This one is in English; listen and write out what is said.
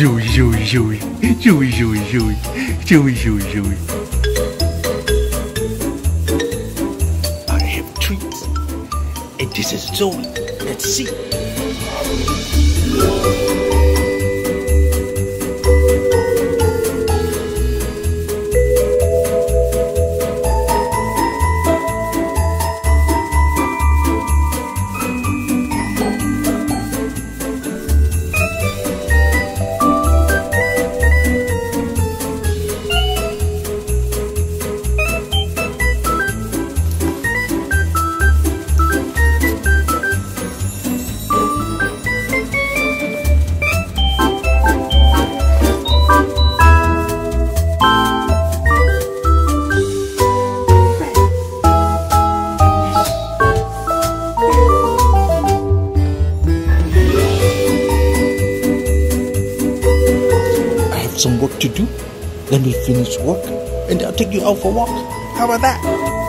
Zoey, Zoey, Zoey, Zoey, Zoey, Zoey, Zoey, Zoey, Zoey. I have treats, and this is Zoey. Let's see. Some work to do. Let me finish work, and I'll take you out for a walk. How about that?